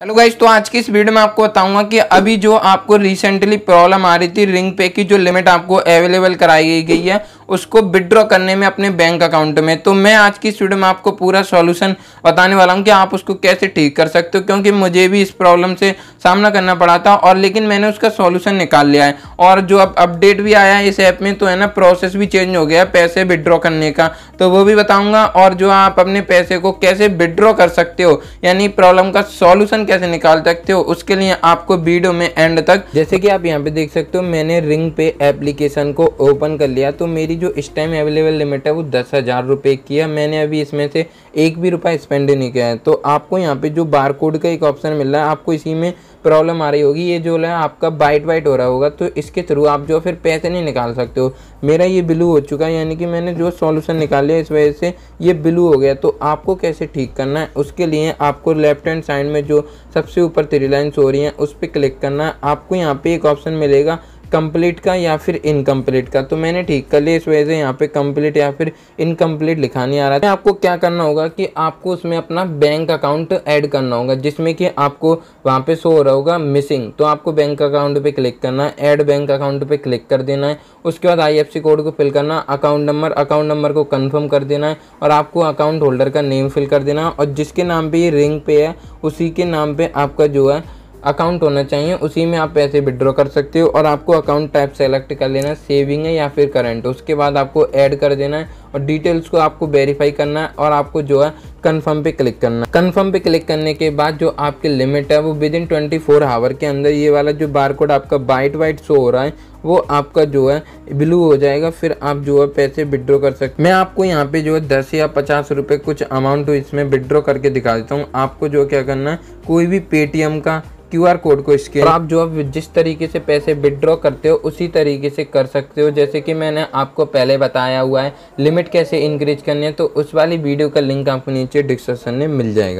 Hello guys तो आज की इस वीडियो में आपको बताऊँगा कि अभी जो आपको रिसेंटली प्रॉब्लम आ रही थी रिंग पे की, जो लिमिट आपको अवेलेबल कराई गई है उसको विड्रॉ करने में अपने बैंक अकाउंट में। तो मैं आज की इस वीडियो में आपको पूरा सॉल्यूशन बताने वाला हूँ कि आप उसको कैसे ठीक कर सकते हो, क्योंकि मुझे भी इस प्रॉब्लम से सामना करना पड़ा था और लेकिन मैंने उसका सॉल्यूशन निकाल लिया है। और जो अब अपडेट भी आया है इस ऐप में तो है ना प्रोसेस भी चेंज हो गया पैसे विड्रॉ करने का। तो वो भी बताऊँगा और जो आप अपने पैसे को कैसे विड्रॉ कर सकते हो, यानी प्रॉब्लम का सॉल्यूशन कैसे निकाल सकते हो, उसके लिए आपको वीडियो में एंड तक जैसे कि आप यहाँ पे देख सकते हो, मैंने रिंग पे एप्लीकेशन को ओपन कर लिया। तो मेरी जो इस टाइम अवेलेबल लिमिट है, वो दस हज़ार रुपये की है। मैंने अभी इसमें से एक भी रुपया स्पेंड नहीं किया है। तो आपको यहाँ पे जो बार कोड का एक ऑप्शन मिल रहा है, आपको इसी में प्रॉब्लम आ रही होगी। ये जो है, आपका बाइट वाइट हो रहा होगा। तो इसके थ्रू आप जो फिर पैसे नहीं निकाल सकते हो। मेरा ये ब्लू हो चुका है, यानी कि मैंने जो सॉल्यूशन निकाल इस वजह से ये ब्लू हो गया। तो आपको कैसे ठीक करना है, उसके लिए आपको लेफ़्ट हैंड साइड में जो सबसे ऊपर थ्री लाइन्स हो रही हैं, उस पर क्लिक करना है। आपको यहाँ पे एक ऑप्शन मिलेगा कंप्लीट का या फिर इनकम्प्लीट का? तो मैंने ठीक कर लिया, इस वजह से यहाँ पे कंप्लीट या फिर इनकम्प्लीट लिखा नहीं आ रहा है आपको क्या करना होगा कि आपको उसमें अपना बैंक अकाउंट ऐड करना होगा, जिसमें कि आपको वहाँ पे शो हो रहा होगा मिसिंग तो आपको बैंक अकाउंट पे क्लिक करना है ऐड बैंक अकाउंट पे क्लिक कर देना है। उसके बाद आई कोड को फिल करना अकाउंट नंबर अकाउंट नंबर को कन्फर्म कर देना है और आपको अकाउंट होल्डर का नेम फिल कर देना है। और जिसके नाम पर ये रिंग पे है, उसी के नाम पर आपका जो है अकाउंट होना चाहिए, उसी में आप पैसे विड्रॉ कर सकते हो और आपको अकाउंट टाइप सेलेक्ट कर लेना सेविंग है या फिर करंट उसके बाद आपको ऐड कर देना है और डिटेल्स को आपको वेरीफाई करना है और आपको जो है कंफर्म पे क्लिक करना है। कंफर्म पे क्लिक करने के बाद जो आपकी लिमिट है, वो within twenty four hour के अंदर ये वाला जो बार कोड आपका बाइट वाइट शो हो रहा है, वो आपका जो है ब्लू हो जाएगा। फिर आप जो है पैसे विड्रॉ कर सकते मैं आपको यहाँ पे जो है दस या पचास रुपये कुछ अमाउंट इसमें विड्रॉ करके दिखा देता हूँ। आपको जो क्या करना है, कोई भी पेटीएम का क्यूआर कोड को स्कैन आप जो अब जिस तरीके से पैसे विड्रॉ करते हो, उसी तरीके से कर सकते हो। जैसे कि मैंने आपको पहले बताया हुआ है लिमिट कैसे इंक्रीज करनी है तो उस वाली वीडियो का लिंक आपको नीचे डिस्क्रिप्शन में मिल जाएगा।